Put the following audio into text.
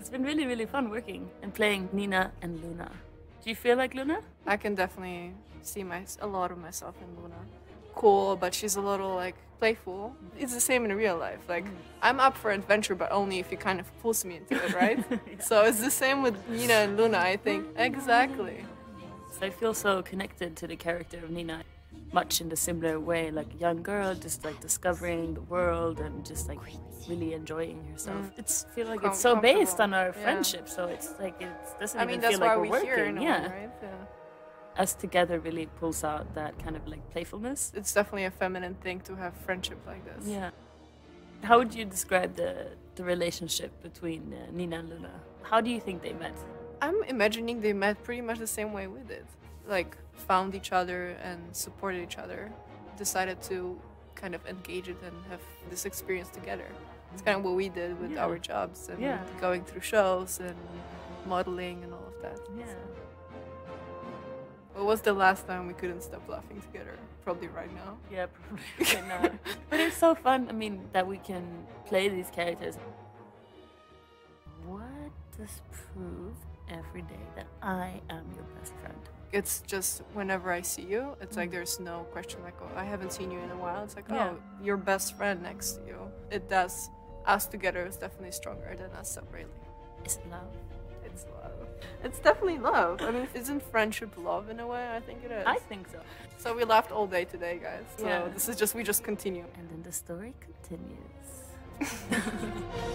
It's been really, really fun working and playing Nina and Luna. Do you feel like Luna? I can definitely see my a lot of myself in Luna. Cool, but she's a little like playful. It's the same in real life. Like mm. I'm up for adventure, but only if it kind of pulls me into it, right? So it's the same with Nina and Luna. I think exactly. So I feel so connected to the character of Nina, much in the similar way, like a young girl, just like discovering the world and just like really enjoying herself. It's feel like Com- it's so based on our Yeah. friendship, so it's like it doesn't I even mean, that's feel like we're we're working. here yeah, way, right? Yeah. us together really pulls out that kind of like playfulness. It's definitely a feminine thing to have friendship like this. Yeah. How would you describe the the relationship between uh, Nina and Luna? How do you think they met? I'm imagining they met pretty much the same way we did. Like, found each other and supported each other, decided to kind of engage it and have this experience together. It's kind of what we did with Yeah. our jobs and Yeah. going through shows and modeling and all of that. Yeah. What was the last time we couldn't stop laughing together? Probably right now. Yeah, probably right now. but it's so fun. I mean, that we can play these characters. What does prove every day that I am your best friend? It's just whenever I see you, it's like mm. there's no question like, oh, I haven't seen you in a while. It's like, Yeah. oh, your best friend next to you. It does. Us together is definitely stronger than us separately. Is it love? It's love. It's definitely love. I mean, isn't friendship love in a way? I think it is. I think so. so we laughed all day today, guys. So Yeah. this is just we just continue. And then the story continues.